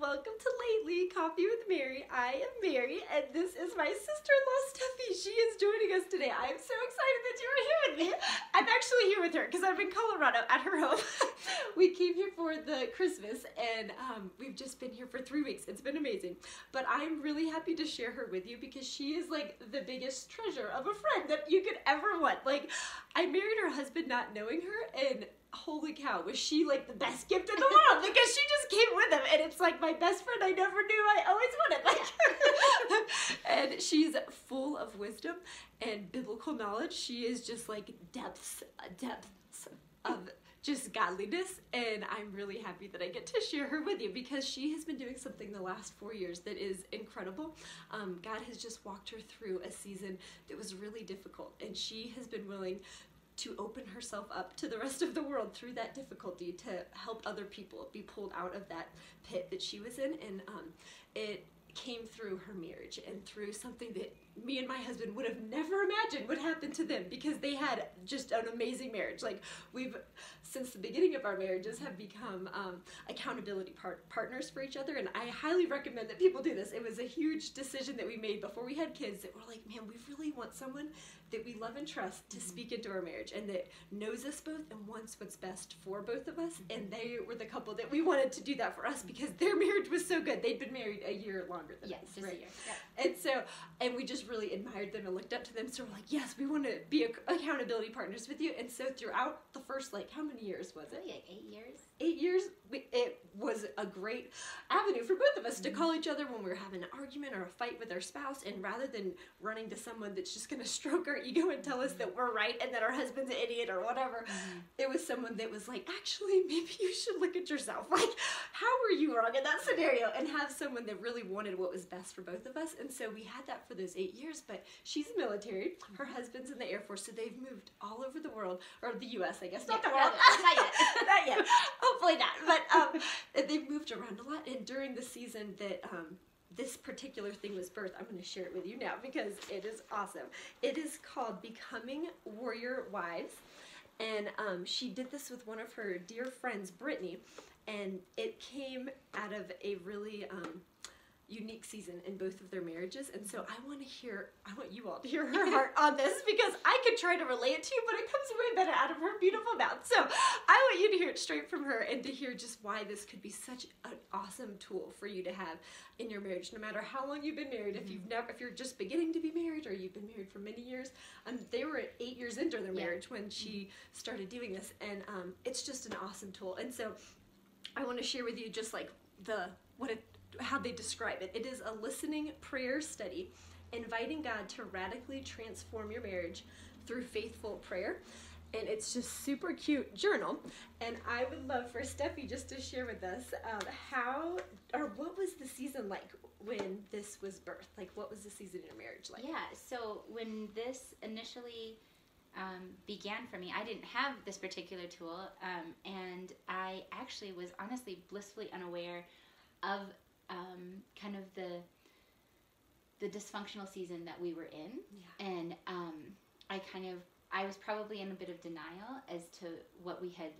welcome to Lately Coffee with Mary. I am Mary, and this is my sister-in-law Stephie. She is joining us today. I am so excited that you are here with me. I'm actually here with her because I'm in Colorado at her home. we came here for the Christmas, and um, we've just been here for three weeks. It's been amazing. But I'm really happy to share her with you because she is like the biggest treasure of a friend that you could ever want. Like, I married her husband not knowing her, and holy cow, was she like the best gift in the world because she just came with him and it's like my best friend I never knew I always wanted. Like and she's full of wisdom and biblical knowledge. She is just like depths, depths of just godliness and I'm really happy that I get to share her with you because she has been doing something the last four years that is incredible. Um, God has just walked her through a season that was really difficult and she has been willing to open herself up to the rest of the world through that difficulty to help other people be pulled out of that pit that she was in. And um, it came through her marriage and through something that me and my husband would have never imagined would happen to them because they had just an amazing marriage like we've since the beginning of our marriages have become um, accountability part- partners for each other and i highly recommend that people do this it was a huge decision that we made before we had kids that we're like man we really want someone that we love and trust to mm-hmm. speak into our marriage and that knows us both and wants what's best for both of us. Mm-hmm. And they were the couple that we wanted to do that for us because their marriage was so good. They'd been married a year longer than yes, us. right? Yeah. And so, and we just really admired them and looked up to them. So we're like, yes, we want to be accountability partners with you. And so throughout the first, like, how many years was it? like eight years. Eight years. It was a great avenue for both of us mm-hmm. to call each other when we were having an argument or a fight with our spouse. And rather than running to someone that's just going to stroke our ego and tell us that we're right and that our husband's an idiot or whatever. Mm-hmm. It was someone that was like, actually, maybe you should look at yourself. Like, how were you wrong in that scenario? And have someone that really wanted what was best for both of us. And so we had that for those eight years. But she's military. Her mm-hmm. husband's in the Air Force, so they've moved all over the world, or the U.S., I guess, not the world. not yet. not yet. Hopefully not. But um, they've moved around a lot. And during the season that um, this particular thing was birth. I'm going to share it with you now because it is awesome. It is called Becoming Warrior Wives. And um, she did this with one of her dear friends, Britnie. And it came out of a really um, unique season in both of their marriages. And so I want to hear, I want you all to hear her heart on this because I could try to relate it to you, but it comes way better out of her beautiful mouth. So I want you to hear it straight from her and to hear just why this could be such an awesome tool for you to have in your marriage, no matter how long you've been married. If you've never, if you're just beginning to be married or you've been married for many years, um, they were eight years into their marriage yeah. when she started doing this. And um, it's just an awesome tool. And so I want to share with you just like the, what it, how they describe it. It is a listening prayer study, inviting God to radically transform your marriage through faithful prayer. And it's just super cute journal. And I would love for Stephie just to share with us um, how or what was the season like when this was birthed? Like, what was the season in your marriage like? Yeah. So when this initially um, began for me. I didn't have this particular tool, um, and I actually was honestly blissfully unaware of um, kind of the the dysfunctional season that we were in, yeah. and um, I kind of I was probably in a bit of denial as to what we had,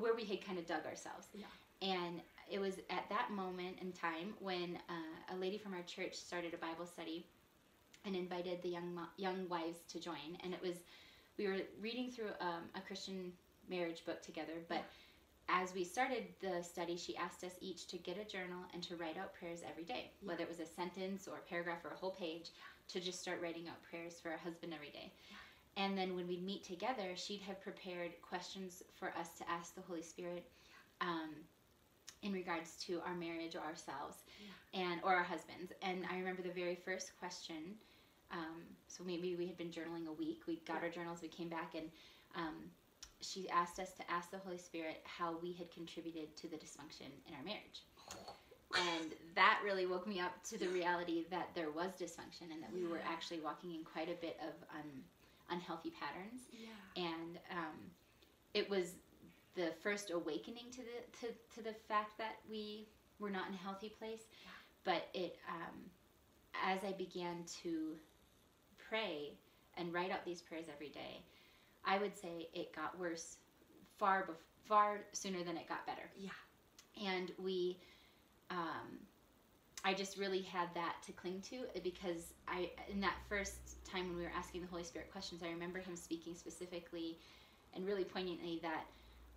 where we had kind of dug ourselves. Yeah. And it was at that moment in time when uh, a lady from our church started a Bible study and invited the young young wives to join. And it was we were reading through um, a Christian marriage book together, but. As we started the study, she asked us each to get a journal and to write out prayers every day, yeah. whether it was a sentence or a paragraph or a whole page, to just start writing out prayers for our husband every day. Yeah. And then when we'd meet together, she'd have prepared questions for us to ask the Holy Spirit um, in regards to our marriage or ourselves, yeah. and or our husbands. And I remember the very first question. Um, so maybe we had been journaling a week. We got our journals. We came back and um, she asked us to ask the Holy Spirit how we had contributed to the dysfunction in our marriage. And that really woke me up to the reality that there was dysfunction and that we were actually walking in quite a bit of um, unhealthy patterns. Yeah. And um, it was the first awakening to the to, to the fact that we were not in a healthy place. Yeah. But it um, as I began to pray and write out these prayers every day, I would say it got worse far bef- far sooner than it got better. Yeah. And we um, I just really had that to cling to uh, because I in that first time when we were asking the Holy Spirit questions, I remember him speaking specifically and really poignantly that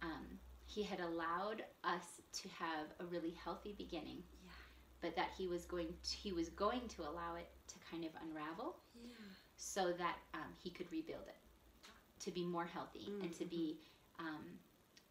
um, he had allowed us to have a really healthy beginning, Yeah. but that he was going to, he was going to allow it to kind of unravel Yeah. so that um, he could rebuild it to be more healthy and to be um,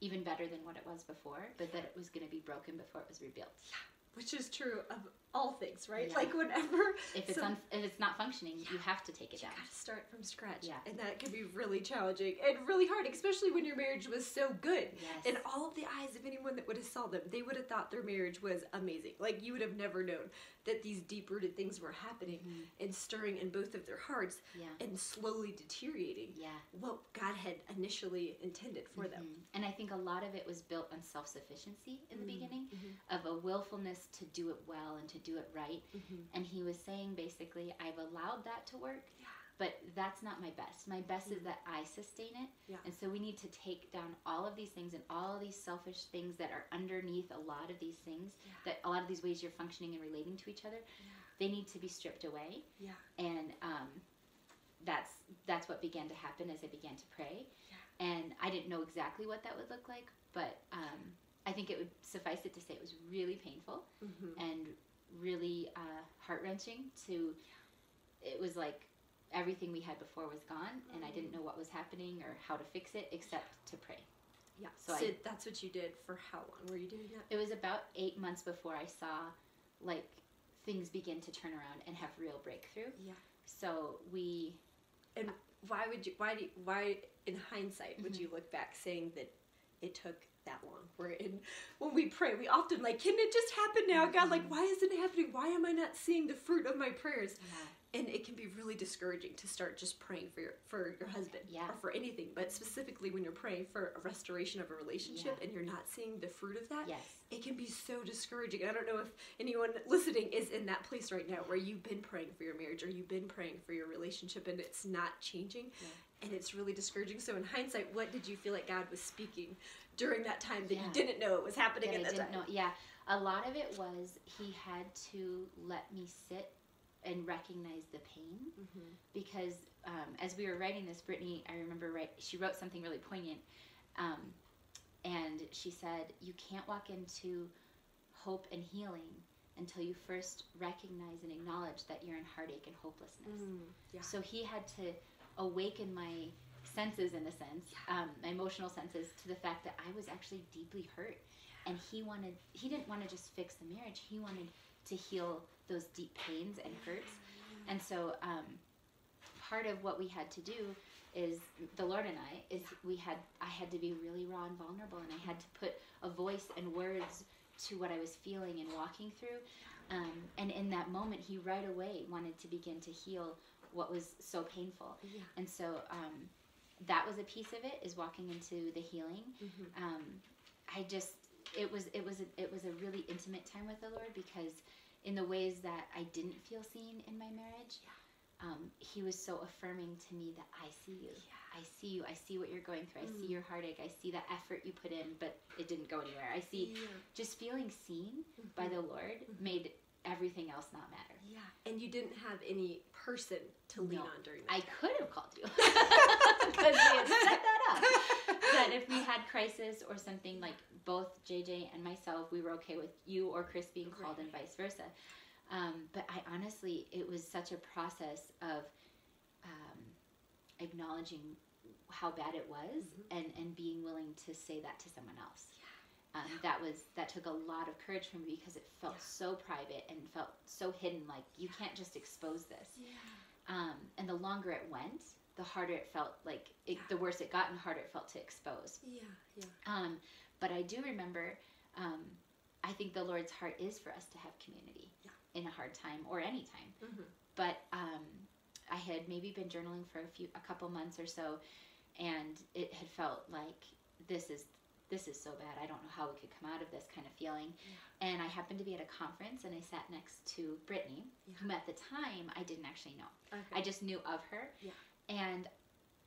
even better than what it was before, but that it was going to be broken before it was rebuilt. Yeah, Which is true of all things, right? Yeah. Like whenever If it's So- if it's not functioning, you have to take it you down. gotta start from scratch. Yeah. And that can be really challenging and really hard, especially when your marriage was so good. Yes. In all of the eyes of anyone that would have saw them, they would have thought their marriage was amazing. Like you would have never known that these deep rooted things were happening and stirring in both of their hearts Mm-hmm. yeah. and slowly deteriorating Yeah. what God had initially intended for them. Mhm. And I think a lot of it was built on self sufficiency in the Mhm, beginning, mhm. of a willfulness to do it well and to do it right. Mhm. And he was saying basically, I've allowed that to work, Yeah. but that's not my best. My best is that I sustain it. Yeah. And so we need to take down all of these things and all of these selfish things that are underneath a lot of these things, Yeah. that a lot of these ways you're functioning and relating to each other, they need to be stripped away. Yeah. And um, that's that's what began to happen as I began to pray. Yeah. And I didn't know exactly what that would look like, but um, I think it would suffice it to say it was really painful Mhm. and really uh, heart wrenching. To it was like everything we had before was gone, and I didn't know what was happening or how to fix it except to pray. Yeah. So So, I- that's what you did for how long were you doing that? It was about eight months before I saw like things begin to turn around and have real breakthrough. Yeah. So we And why would you? Why do? You, why, in hindsight, would Mhm. you look back saying that it took that long? Where in when we pray, we often like, can it just happen now? God, like, Mhm. why isn't it happening? Why am I not seeing the fruit of my prayers? yeah. And it can be really discouraging to start just praying for your for your husband Yeah. or for anything, but specifically when you're praying for a restoration of a relationship Yeah. and you're not seeing the fruit of that. yes. It can be so discouraging. I don't know if anyone listening is in that place right now where you've been praying for your marriage or you've been praying for your relationship and it's not changing and it's really discouraging. So, in hindsight, what did you feel like God was speaking during that time that Yeah. you didn't know it was happening that at I that time? know. Yeah, a lot of it was he had to let me sit and recognize the pain Mhm. because um, as we were writing this, Britnie, I remember right, she wrote something really poignant, um, and she said, "You can't walk into hope and healing until you first recognize and acknowledge that you're in heartache and hopelessness." Mm, yeah. So he had to awaken my senses, in a sense, um, my emotional senses, to the fact that I was actually deeply hurt, and he wanted he didn't want to just fix the marriage. He wanted to heal those deep pains and hurts, and so um, part of what we had to do is the Lord and I is we had I had to be really raw and vulnerable, and I had to put a voice and words to what I was feeling and walking through. Um, and in that moment, he right away wanted to begin to heal what was so painful. Yeah. And so um, that was a piece of it is walking into the healing. Mhm. Um, I just it was it was a, it was a really intimate time with the Lord because in the ways that I didn't feel seen in my marriage, um, He was so affirming to me that I see you. Yeah. I see you. I see what you're going through. I see Mm. your heartache. I see the effort you put in, but it didn't go anywhere. I see Yeah. just feeling seen by Mhm. the Lord Mhm. made everything else not matter. Yeah. And you didn't have any person to lean No. on during that. I could have called you because we had set that up. That if we had crisis or something like both JJ and myself, we were okay with you or Chris being called and vice versa. Um, but I honestly, it was such a process of um, acknowledging how bad it was Mhm. and, and being willing to say that to someone else. Um, that was that took a lot of courage from me because it felt Yeah. so private and felt so hidden. Like you can't just expose this. Yeah. Um, and the longer it went, the harder it felt. Like it, the worse it got, and the harder it felt to expose. Yeah. Yeah. Um, but I do remember. Um, I think the Lord's heart is for us to have community Yeah. in a hard time or any time. Mhm. But um, I had maybe been journaling for a few, a couple months or so, and it had felt like this is this is so bad. I don't know how we could come out of this kind of feeling. And I happened to be at a conference, and I sat next to Britnie, Yeah. whom at the time I didn't actually know. Okay. I just knew of her. Yeah. And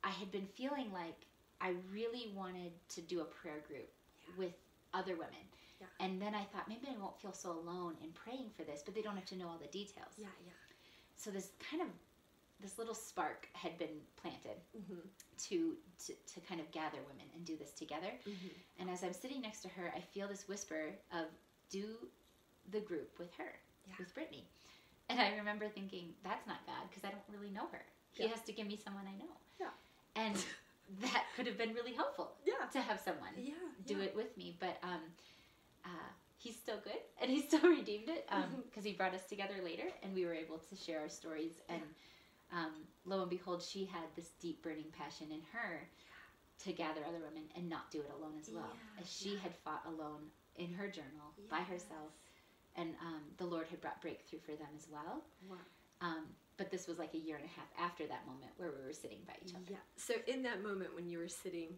I had been feeling like I really wanted to do a prayer group Yeah. with other women. Yeah. And then I thought maybe I won't feel so alone in praying for this, but they don't have to know all the details. Yeah, yeah. So this kind of this little spark had been planted Mm-hmm. to, to to kind of gather women and do this together. Mm-hmm. And as I'm sitting next to her, I feel this whisper of do the group with her, Yeah. with Britnie. And I remember thinking, that's not bad because I don't really know her. He Yeah. has to give me someone I know. Yeah. And that could have been really helpful Yeah. to have someone Yeah. do yeah. it with me. But um, uh, he's still good and he still redeemed it because Mhm. he brought us together later and we were able to share our stories. And um, lo and behold, she had this deep burning passion in her to gather other women and not do it alone as well. Yeah, as she yeah. had fought alone in her journal by herself. And um, the Lord had brought breakthrough for them as well. Wow. Um, but this was like a year and a half after that moment where we were sitting by each other. Yeah. So in that moment when you were sitting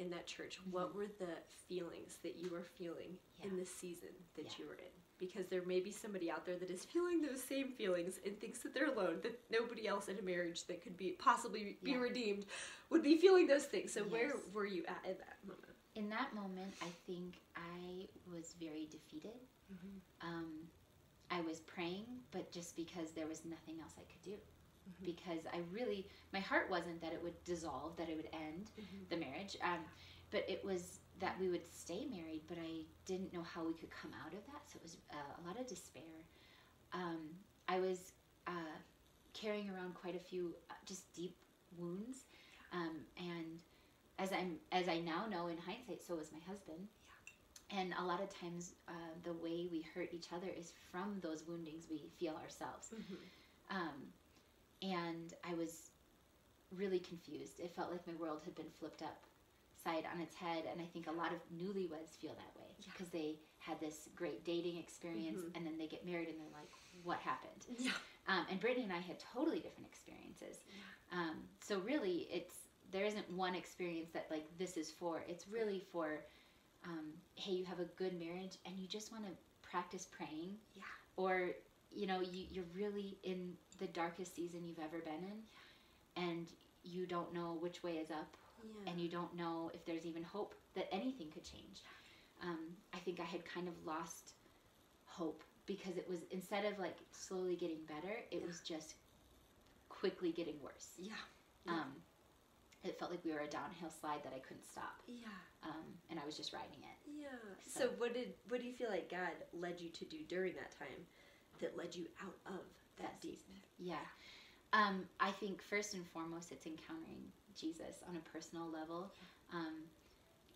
in that church, what Mhm. were the feelings that you were feeling in the season that Yeah. you were in? Because there may be somebody out there that is feeling those same feelings and thinks that they're alone, that nobody else in a marriage that could be possibly be Yeah. redeemed would be feeling those things. So where were you at in that moment? In that moment, I think I was very defeated. Um, I was praying, but just because there was nothing else I could do. Mhm. Because I really, my heart wasn't that it would dissolve, that it would end the marriage, um, but it was that we would stay married, but I didn't know how we could come out of that. So it was uh, a lot of despair. Um, I was uh, carrying around quite a few uh, just deep wounds, um, and as I'm as I now know in hindsight, so was my husband. And a lot of times, uh, the way we hurt each other is from those woundings we feel ourselves. Um, and I was really confused. It felt like my world had been flipped upside on its head, and I think a lot of newlyweds feel that way Yeah. because they had this great dating experience, Mhm. and then they get married, and they're like, "What happened?" Yeah. Um, and Britnie and I had totally different experiences. Um, so really, it's there isn't one experience that like this is for. It's really for, um, hey, you have a good marriage, and you just want to practice praying Yeah. or you know you, you're really in the darkest season you've ever been in and you don't know which way is up Yeah. and you don't know if there's even hope that anything could change um, i think i had kind of lost hope because it was instead of like slowly getting better it Yeah. was just quickly getting worse yeah. Yeah. um, it felt like we were a downhill slide that i couldn't stop Yeah. um, and i was just riding it Yeah. So, So- what did what do you feel like God led you to do during that time that led you out of that, That deep? Yeah. Um, I think first and foremost, it's encountering Jesus on a personal level. Um,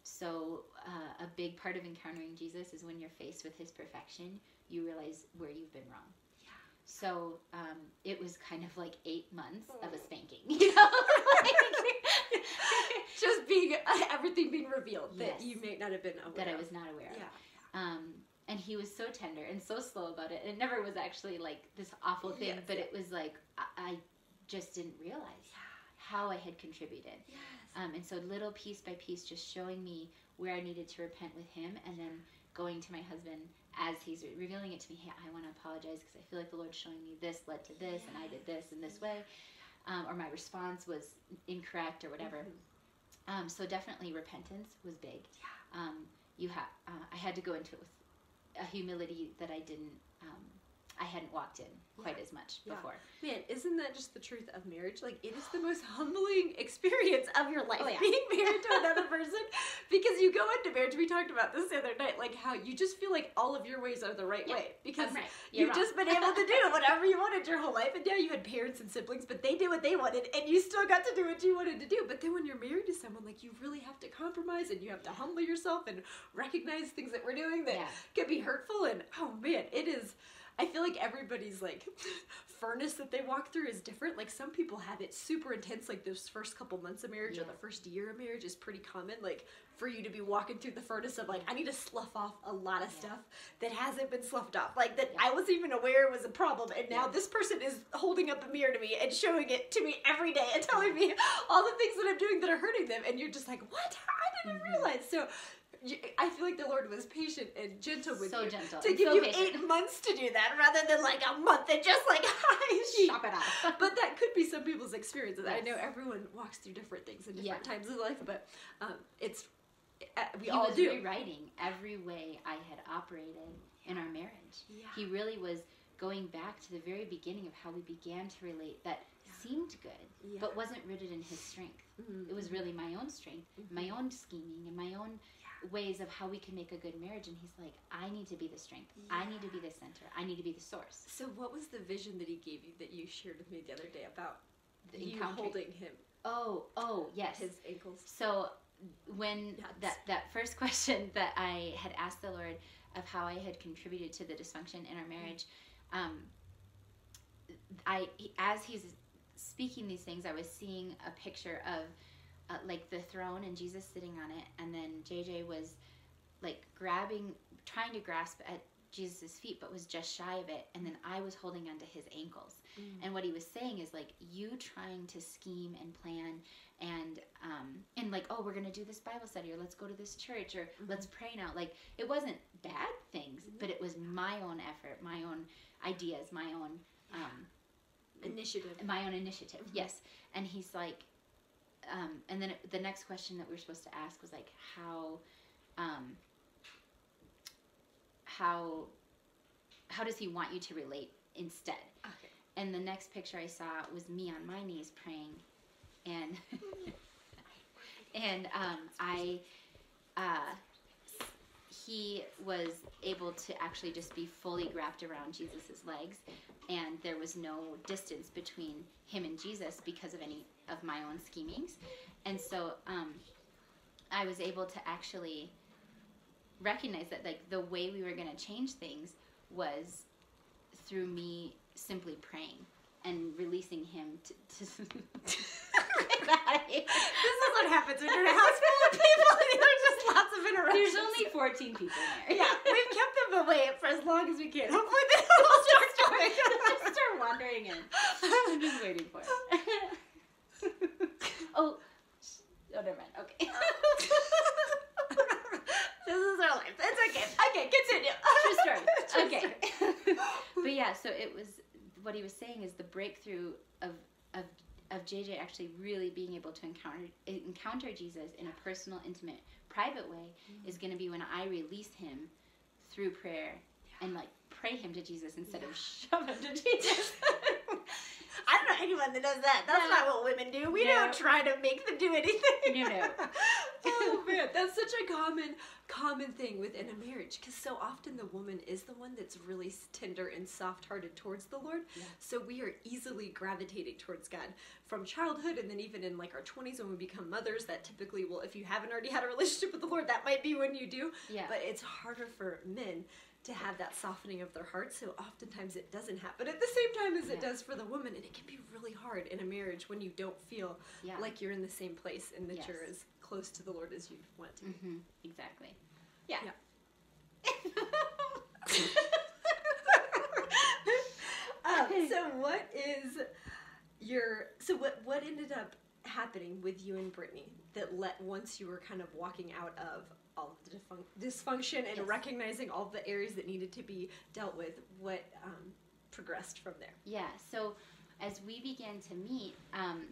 so, uh, a big part of encountering Jesus is when you're faced with his perfection, you realize where you've been wrong. Yeah. So, um, it was kind of like eight months of a Oh. spanking, you know? Just being everything being revealed that Yes. you may not have been aware that I was not aware of. Yeah. Um, and he was so tender and so slow about it. And it never was actually like this awful thing, Yes, but yeah. it was like I, I just didn't realize how I had contributed. Yes. Um, and so little piece by piece, just showing me where I needed to repent with him, and then going to my husband as he's re- revealing it to me. Hey, I want to apologize because I feel like the Lord's showing me this led to this, and I did this in this way, um, or my response was incorrect or whatever. Mhm. Um, so definitely repentance was big. Yeah. Um, you ha- uh, I had to go into it with a humility that I didn't, I hadn't walked in quite as much Yeah. before. Man, isn't that just the truth of marriage? Like, it is the most humbling experience of your life Oh, yeah. being married to another person because you go into marriage. We talked about this the other night, like how you just feel like all of your ways are the right Yeah, way because right. you've wrong. just been able to do whatever you wanted your whole life. And now you had parents and siblings, but they did what they wanted, and you still got to do what you wanted to do. But then when you're married to someone, like, you really have to compromise and you have to humble yourself and recognize things that we're doing that Yeah. can be hurtful. And oh man, it is. I feel like everybody's like furnace that they walk through is different. Like some people have it super intense, like those first couple months of marriage or the first year of marriage is pretty common. Like for you to be walking through the furnace of like, I need to slough off a lot of Yeah. stuff that hasn't been sloughed off. Like that Yeah. I wasn't even aware was a problem. And now Yeah. this person is holding up a mirror to me and showing it to me every day and telling me all the things that I'm doing that are hurting them. And you're just like, what? I didn't Mhm. realize. So I feel like the Lord was patient and gentle with so you gentle. to give so you patient. eight months to do that rather than like a month and just like Chop it off. but that could be some people's experiences. I know everyone walks through different things in different Yeah. times of life, but um, it's uh, we he all was do. rewriting every way I had operated in our marriage. yeah. He really was going back to the very beginning of how we began to relate that Yeah. seemed good, yeah. but wasn't rooted in his strength. Mhm. It was really my own strength, my own scheming, and my own. Ways of how we can make a good marriage. And he's like, I need to be the strength. I need to be the center. I need to be the source. So, what was the vision that he gave you that you shared with me the other day about The you encountering- holding him, Oh, oh, yes. his ankles? So when Yeah, that that first question that I had asked the Lord of how I had contributed to the dysfunction in our marriage, um, I as he's speaking these things, I was seeing a picture of uh, like the throne and Jesus sitting on it, and then JJ was like grabbing, trying to grasp at Jesus' feet, but was just shy of it, and then I was holding onto his ankles. Mm. And what he was saying is like you trying to scheme and plan and um and like oh we're gonna do this Bible study or let's go to this church or Mhm. let's pray now. Like it wasn't bad things, but it was my own effort, my own ideas, my own um Initiative. my own initiative. Yes. And he's like um and then it, the next question that we were supposed to ask was like how um how how does he want you to relate instead? Okay. And the next picture I saw was me on my knees praying, and and um, I, uh, he was able to actually just be fully wrapped around Jesus's legs, and there was no distance between him and Jesus because of any of my own schemings, and so um, I was able to actually recognize that like the way we were going to change things was through me simply praying and releasing him to. to This is what happens when you're in a house full of people and there's just lots of interruptions. There's only 14 people there. yeah, we've kept them away for as long as we can. Hopefully they don't start coming. Just start wandering in. I'm just waiting for it. oh, oh, never mind. Okay. this is our life. It's okay. Okay, continue. True story. True Okay. story. but yeah, so it was what he was saying is the breakthrough of of of JJ actually really being able to encounter encounter Jesus in a personal, intimate, private way mm-hmm. is going to be when I release him through prayer and like pray him to Jesus instead of shove him to Jesus. I don't know anyone that does that. That's No. not what women do. We No. don't try to make them do anything. No, no. oh man, that's such a common common thing within a marriage because so often the woman is the one that's really tender and soft-hearted towards the Lord. Yeah. So we are easily gravitating towards God from childhood and then even in like our 20s when we become mothers that typically will if you haven't already had a relationship with the Lord that might be when you do. Yeah. But it's harder for men to have that softening of their heart, so oftentimes it doesn't happen at the same time as it does for the woman, and it can be really hard in a marriage when you don't feel yeah. like you're in the same place and that Yes. you're as close to the Lord as you want to. be. hmm Exactly. Yeah. um, so what is your so what what ended up happening with you and Britnie that let once you were kind of walking out of all of the defun- dysfunction and Yes. recognizing all the areas that needed to be dealt with what um, progressed from there Yeah. So as we began to meet um,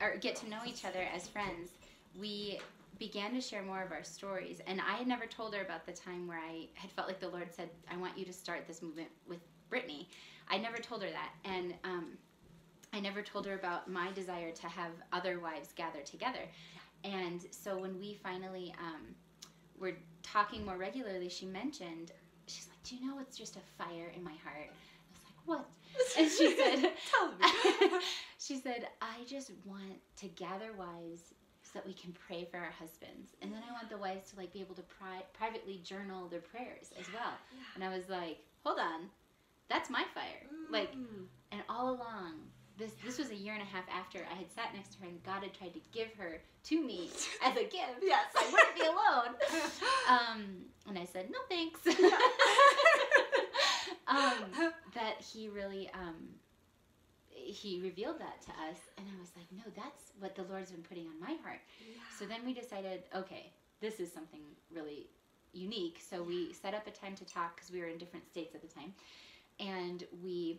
or get to know each other as friends, we began to share more of our stories. And I had never told her about the time where I had felt like the Lord said, "I want you to start this movement with Britnie." I never told her that, and um, I never told her about my desire to have other wives gather together. And so when we finally um, were talking more regularly, she mentioned, she's like, "Do you know what's just a fire in my heart?" Like, "What?" And she said, tell me she said, I just want to gather wives so that we can pray for our husbands. And then I want the wives to like be able to pri- privately journal their prayers as well. And I was like, hold on, that's my fire. Like, Mm. and all along, this this was a year and a half after I had sat next to her and God had tried to give her to me as a gift. Yes. I wouldn't be alone. Um, and I said, no thanks. Um, that he really um, he revealed that to us and i was like no that's what the lord's been putting on my heart. So then we decided okay this is something really unique. So we set up a time to talk because we were in different states at the time and we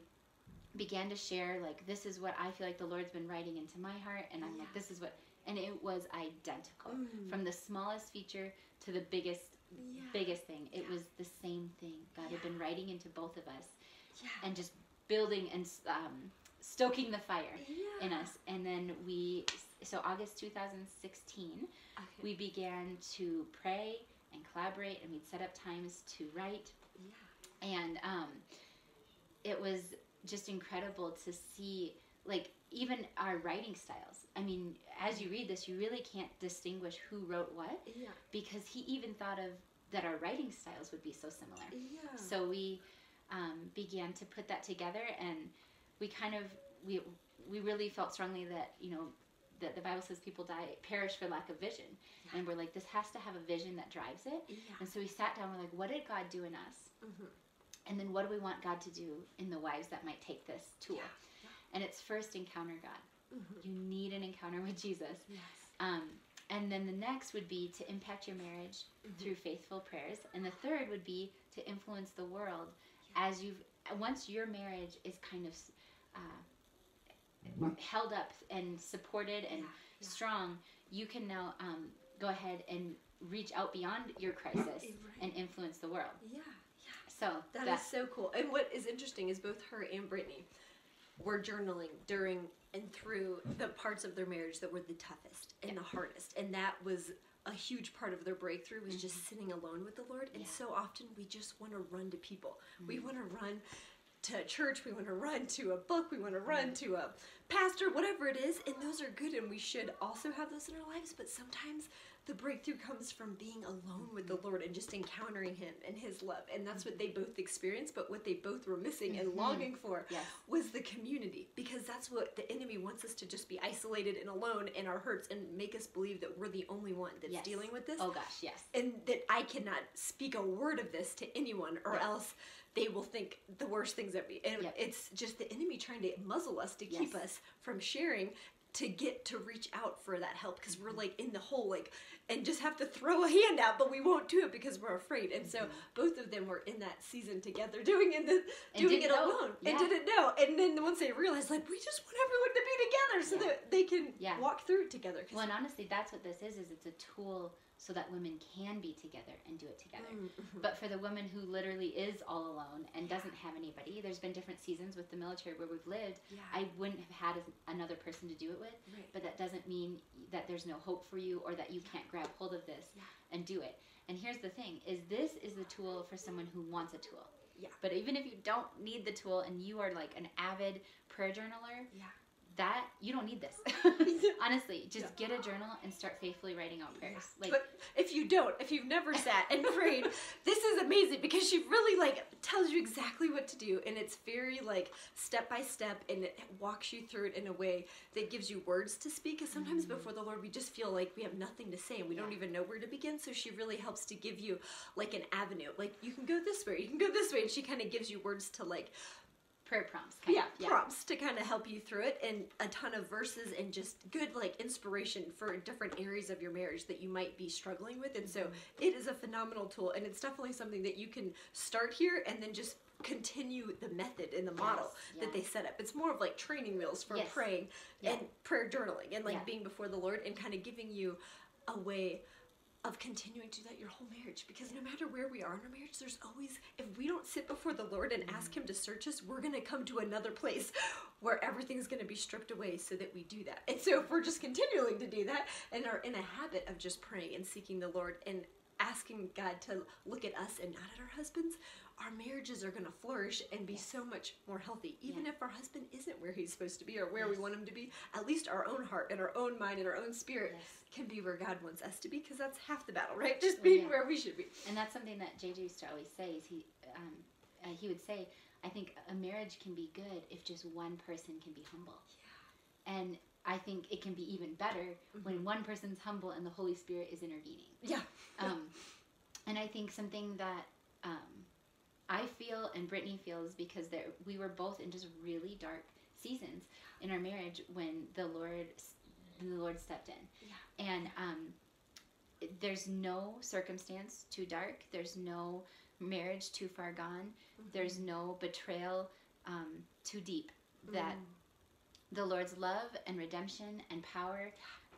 began to share like this is what i feel like the lord's been writing into my heart and i'm like this is what and it was identical Mm. from the smallest feature to the biggest Yeah. biggest thing. It Yeah. was the same thing. God had been writing into both of us Yeah. and just building and um, stoking the fire yeah. in us. And then we, so August 2016, Okay. we began to pray and collaborate, and we'd set up times to write. yeah. And um, it was just incredible to see, like, even our writing styles. I mean, as you read this, you really can't distinguish who wrote what Yeah. because he even thought of that our writing styles would be so similar. Yeah. So we um, began to put that together, and we kind of we we really felt strongly that you know that the Bible says people die perish for lack of vision, and we're like this has to have a vision that drives it. yeah. And so we sat down. We're like, what did God do in us? Mhm. And then what do we want God to do in the wives that might take this tool? Yeah, And it's first encounter God. Mhm. You need an encounter with Jesus. Yes. Um, and then the next would be to impact your marriage Mhm. through faithful prayers. And the third would be to influence the world Yeah. as you've, once your marriage is kind of uh, held up and supported and Yeah, yeah. strong, you can now um, go ahead and reach out beyond your crisis Right. and influence the world. Yeah. So That is so cool. And what is interesting is both her and Britnie were journaling during and through the parts of their marriage that were the toughest and the hardest. And that was a huge part of their breakthrough was just mm-hmm. sitting alone with the Lord. And Yeah. so often we just want to run to people. We mm-hmm. want to run to church, we want to run to a book, we want to run mm-hmm. to a pastor, whatever it is, and those are good and we should also have those in our lives, but sometimes the breakthrough comes from being alone with the Lord and just encountering him and his love. And that's what they both experienced, but what they both were missing and Mhm. longing for Yes. was the community because that's what the enemy wants us to just be isolated and alone in our hurts and make us believe that we're the only one that's Yes. dealing with this Oh gosh, yes. and that I cannot speak a word of this to anyone, or Yeah. else they will think the worst things of me. And Yep. it's just the enemy trying to muzzle us to keep Yes. us from sharing, to get to reach out for that help because we're like in the hole, like, and just have to throw a hand out, but we won't do it because we're afraid. And so both of them were in that season together, doing it, the, Mm-hmm. Doing it know. alone, Yeah. and didn't know. And then the once they realized, like, we just want everyone to be together so Yeah. that they can Yeah. walk through it together Well, and honestly, that's what this is. Is it's a tool so that women can be together and do it together. Mm. But for the woman who literally is all alone and doesn't have anybody, there's been different seasons with the military where we've lived. yeah, I wouldn't have had another person to do it with, right. but that doesn't mean that there's no hope for you or that you can't grab hold of this Yeah. and do it. And here's the thing: is this is the tool for someone who wants a tool. Yeah. But even if you don't need the tool and you are like an avid prayer journaler, Yeah. That you don't need this. Honestly, just Yeah. get a journal and start faithfully writing out prayers. Like but if you don't, if you've never sat and prayed, this is amazing because she really like tells you exactly what to do, and it's very like step by step, and it walks you through it in a way that gives you words to speak. Because sometimes before the Lord, we just feel like we have nothing to say, and we don't Mm-hmm. Even know where to begin. So she really helps to give you like an avenue, like you can go this way, you can go this way, and she kind of gives you words to like prayer prompts. Kind yeah, of. prompts to kind of help you through it and a ton of verses and just good like inspiration for different areas of your marriage that you might be struggling with and so Mm-hmm. it is a phenomenal tool and it's definitely something that you can start here and then just continue the method and the model Yes, that they set up it's more of like training wheels for Yes. praying Yeah. and prayer journaling and like Yeah. being before the lord and kind of giving you a way of continuing to do that your whole marriage because no matter where we are in our marriage there's always if we don't sit before the lord and ask Mm-hmm. him to search us we're going to come to another place where everything's going to be stripped away so that we do that and so if we're just continuing to do that and are in a habit of just praying and seeking the lord and asking god to look at us and not at our husbands our marriages are going to flourish and be Yes. so much more healthy even Yeah. if our husband isn't where he's supposed to be or where we want him to be at least our own heart and our own mind and our own spirit Yes. can be where God wants us to be because that's half the battle, right? Just being yeah. where we should be. And that's something that JJ used to always say. Is he um, uh, he would say, I think a marriage can be good if just one person can be humble. And I think it can be even better when one person's humble and the Holy Spirit is intervening. Yeah. Um, and I think something that um, I feel and Britnie feels because there, we were both in just really dark seasons in our marriage when the Lord the Lord stepped in. Yeah. And um, there's no circumstance too dark. There's no marriage too far gone. There's no betrayal um, too deep that the Lord's love and redemption and power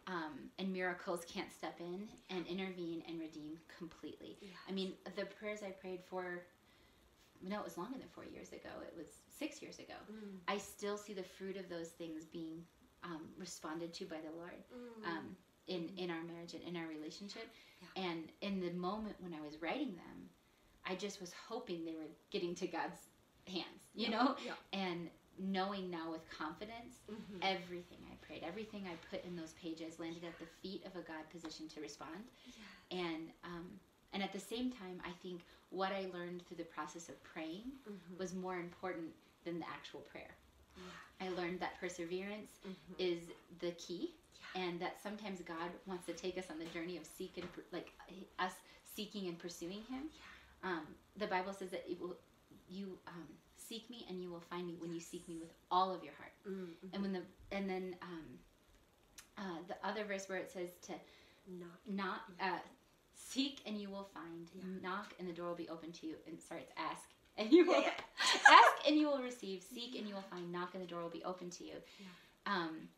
um, and miracles can't step in and intervene and redeem completely. I mean, the prayers I prayed for, no, it was longer than four years ago. It was six years ago. Mm. I still see the fruit of those things being um, responded to by the Lord Mm. um, in in our marriage and in our relationship. Yeah. And in the moment when I was writing them, I just was hoping they were getting to God's hands, you know, Yeah. and knowing now with confidence Mhm. everything I prayed, everything I put in those pages landed at the feet of a God positioned to respond. Yeah. And um, and at the same time, I think what I learned through the process of praying Mhm. was more important than the actual prayer. Yeah. I learned that perseverance Mhm. is the key, and that sometimes God wants to take us on the journey of seek and like us seeking and pursuing Him. Um, the Bible says that it will, you um, seek me and you will find me when you seek me with all of your heart. Mm, And when the and then um, uh, the other verse where it says to Not. not uh, seek and you will find, Yeah. knock and the door will be open to you. And sorry, it's ask and you will Yeah, ask and you will receive, seek and you will find, knock and the door will be open to you. Yeah. Um,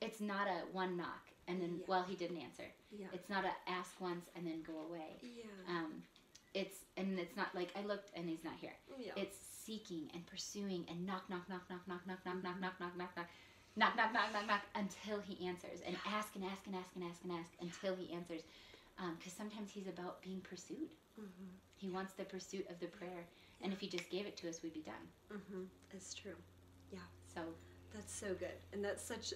it's not a one knock and then Yeah. well he didn't answer. Yeah. It's not a ask once and then go away. Yeah. Um, it's and it's not like I looked and he's not here. yeah. It's seeking and pursuing and knock, knock, knock, knock, knock, knock, knock, knock, knock, knock, knock, knock, knock, knock, knock, knock, knock, until he answers, and ask and ask and ask and ask and ask until he answers, because sometimes he's about being pursued. Mhm. He wants the pursuit of the prayer, and if he just gave it to us, we'd be done. Mm-hmm. It's true. Yeah. So That's so good, and that's such.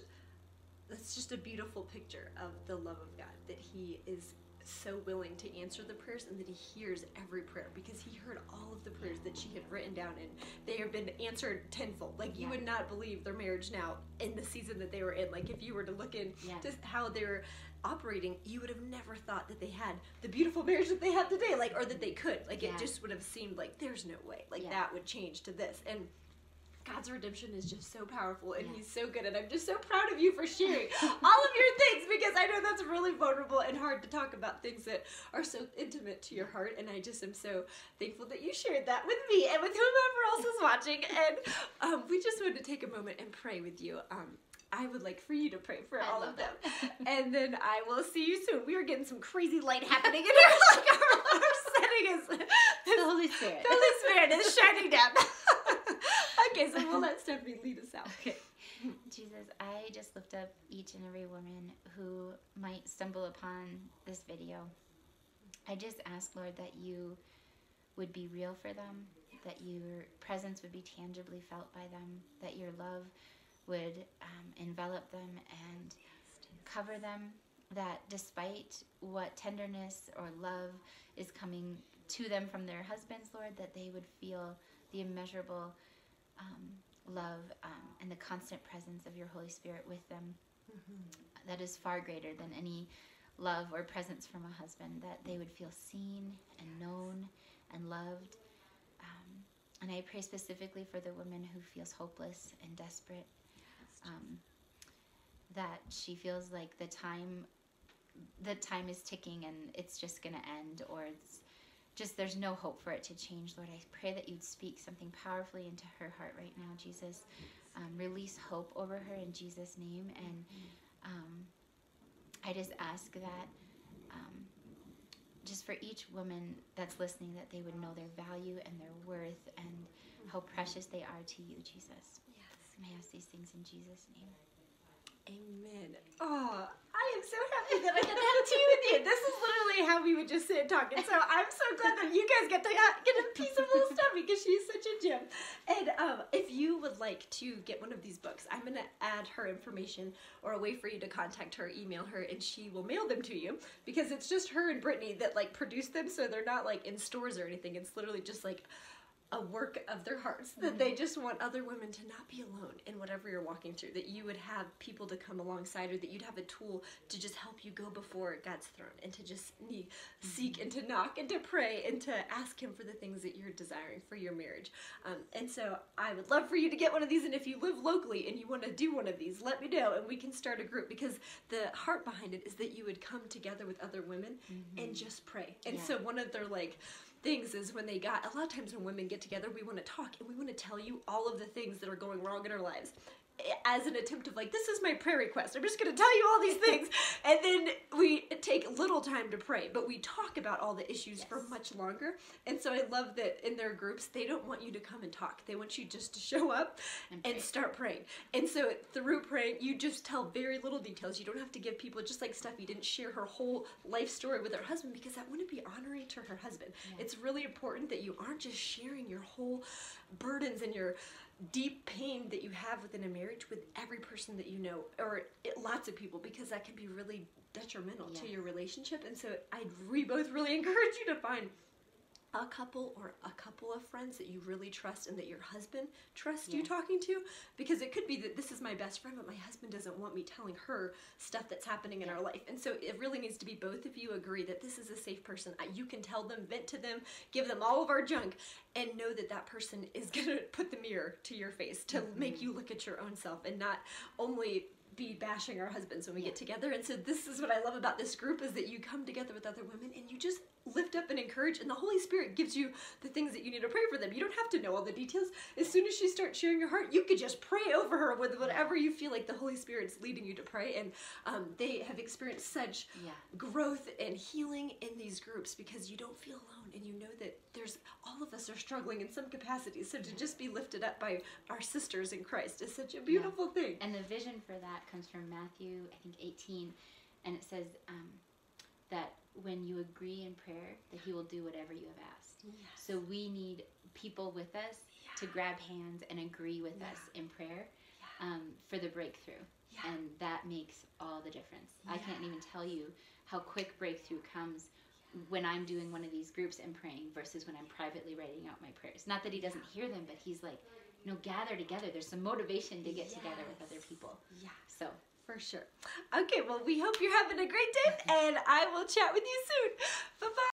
That's just a beautiful picture of the love of God that He is so willing to answer the prayers and that He hears every prayer because He heard all of the prayers that she had written down and they have been answered tenfold. Like you Yeah. would not believe their marriage now in the season that they were in. Like if you were to look in yeah, just how they're operating, you would have never thought that they had the beautiful marriage that they have today, like or that they could. Like Yeah. it just would have seemed like there's no way, like that would change to this. And God's redemption is just so powerful, and Yeah. He's so good. And I'm just so proud of you for sharing all of your things because I know that's really vulnerable and hard to talk about things that are so intimate to your heart. And I just am so thankful that you shared that with me and with whomever else is watching. And um, we just wanted to take a moment and pray with you. Um, I would like for you to pray for I all of them. and then I will see you soon. We are getting some crazy light happening in here. Like our, our setting is the Holy Spirit. the Holy Spirit is shining down. Okay, so we'll let Stephanie lead us out. Okay. Jesus, I just lift up each and every woman who might stumble upon this video. I just ask, Lord, that you would be real for them, that your presence would be tangibly felt by them, that your love would um, envelop them and cover them, that despite what tenderness or love is coming to them from their husbands, Lord, that they would feel the immeasurable um, love um, and the constant presence of your Holy Spirit with them. That is far greater than any love or presence from a husband, that they would feel seen and known and loved. Um, and I pray specifically for the woman who feels hopeless and desperate, um, that she feels like the time the time is ticking and it's just going to end or it's just there's no hope for it to change lord. I pray that you'd speak something powerfully into her heart right now jesus. Um, release hope over her in jesus name. And um, i just ask that um, just for each woman that's listening that they would know their value and their worth and how precious they are to you jesus. Yes. and i ask these things in jesus name Amen. Oh, I am so happy that I get to have tea with you. This is literally how we would just sit and talk. And so I'm so glad that you guys get to get a piece of little stuff because she's such a gem. And um, if you would like to get one of these books, I'm going to add her information or a way for you to contact her, email her, and she will mail them to you because it's just her and Britnie that like produce them. So they're not like in stores or anything. It's literally just like a work of their hearts. That they mm-hmm. just want other women to not be alone in whatever you're walking through that you would have people to come alongside or that you'd have a tool to just help you go before god's throne and to just need, mm-hmm. seek and to knock and to pray and to ask him for the things that you're desiring for your marriage. Um, and so i would love for you to get one of these and if you live locally and you want to do one of these let me know and we can start a group because the heart behind it is that you would come together with other women mm-hmm. and just pray. And Yeah. so one of their like things is when they got a lot of times when women get together we want to talk and we want to tell you all of the things that are going wrong in our lives as an attempt of like, this is my prayer request. I'm just going to tell you all these things. and then we take little time to pray, but we talk about all the issues yes. for much longer. And so I love that in their groups, they don't want you to come and talk. They want you just to show up and, and start praying. And so through praying, you just tell very little details. You don't have to give people, just like Stephie didn't share her whole life story with her husband because that wouldn't be honoring to her husband. Yeah. It's really important that you aren't just sharing your whole burdens and your deep pain that you have within a marriage with every person that you know or it, lots of people because that can be really detrimental yeah. to your relationship and so i'd we both really encourage you to find a couple or a couple of friends that you really trust and that your husband trusts yeah. you talking to because it could be that this is my best friend but my husband doesn't want me telling her stuff that's happening in our life and so it really needs to be both of you agree that this is a safe person you can tell them vent to them give them all of our junk and know that that person is going to put the mirror to your face to mm-hmm. make you look at your own self and not only be bashing our husbands when we yeah. get together. And so this is what I love about this group is that you come together with other women and you just lift up and encourage and the Holy Spirit gives you the things that you need to pray for them. You don't have to know all the details. As soon as she starts sharing your heart, you could just pray over her with whatever you feel like the Holy Spirit's leading you to pray. And um, they have experienced such yeah. growth and healing in these groups because you don't feel alone and you know that there's all of us are struggling in some capacity. So to just be lifted up by our sisters in Christ is such a beautiful yeah. thing. And the vision for that comes from Matthew, I think 18, and it says um, that when you agree in prayer, that He will do whatever you have asked. Yes. So we need people with us yeah. to grab hands and agree with yeah. us in prayer um, for the breakthrough. And that makes all the difference. I can't even tell you how quick breakthrough comes when I'm doing one of these groups and praying versus when I'm privately writing out my prayers. Not that he doesn't hear them, but he's like, you know, gather together. There's some motivation to get yes. together with other people. Yeah. So for sure. Okay, well, we hope you're having a great day, and I will chat with you soon. Bye bye.